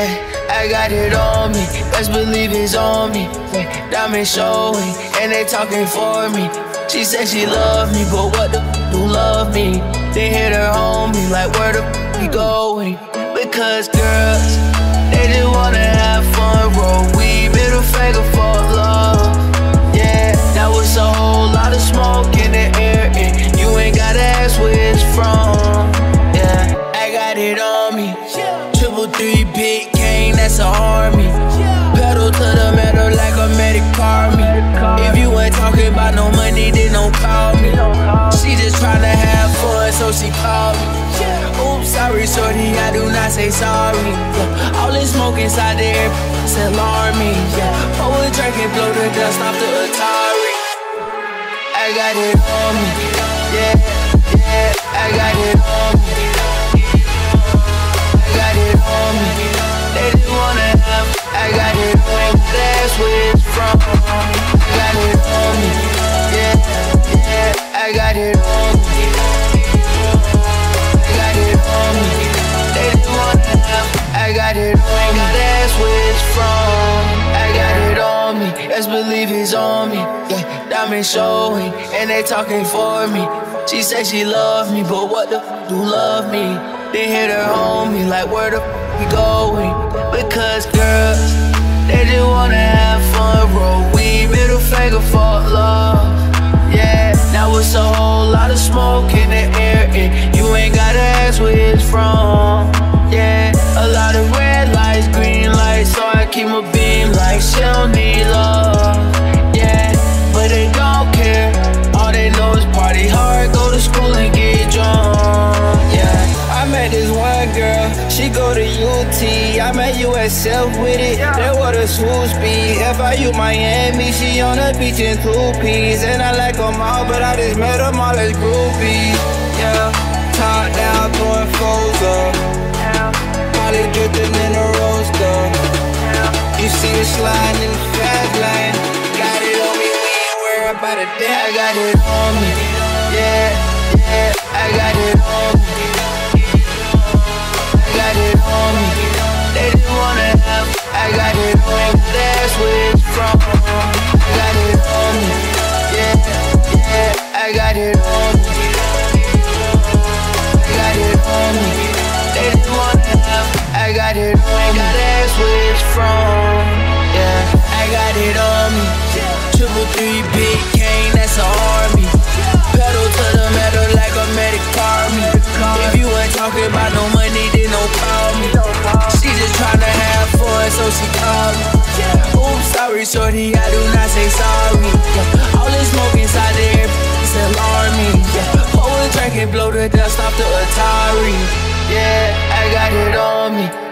I got it on me, best believe it's on me. Diamond showing, and they talking for me. She said she love me, but what the f- do love me? They hit her homie, like where the f- we going? Because girls, they just wanna have fun, roll weed, middle finger for love. Yeah, that was a whole lot of smoke in the air, and you ain't gotta ask where it's from. Yeah, I got it on me. Three big cane, that's a army. Pedal to the metal like a medic car me. If you ain't talking about no money, then don't call me. She just tryna have fun, so she called me. Oops, sorry, shorty, I do not say sorry. Yeah. All this smoke inside the air, it's alarming. Yeah. Pour a drink and blow the dust off the Atari. I got it on me. Yeah, yeah, I got it on me. Believe it's on me. Yeah, diamond showing, and they talking for me. She said she love me, but what the f- do love me? They hit her homie, like where the f- we going? Because girls, they just wanna have fun, roll weed, middle finger for love. Yeah, now it's a whole lot of smoke in the air, and you ain't gotta ask where it's from. Yeah, a lot of red lights, green lights, so I keep my beam like she don't need love. To school and get drunk. Yeah, I met this one girl, she go to UT. I met USF with it, that what the schools be. FIU Miami, she on the beach in two piece. And I like them all, but I just met them all as groupies. Yeah, top down, throwing foes up. Molly drifting in the roaster. You see the slide in the fast lane. Got it on me, we ain't worried about a day. I got it on me. Yeah, I got it on me. They just wanna have, I got it on me. Talking about no money, then call me. She just tryna have fun, so she called me. Oops, sorry, shorty, I do not say sorry. All this smoke inside the air, it's alarming. Yeah. Pour a drink and blow the dust off the Atari. Yeah, I got it on me.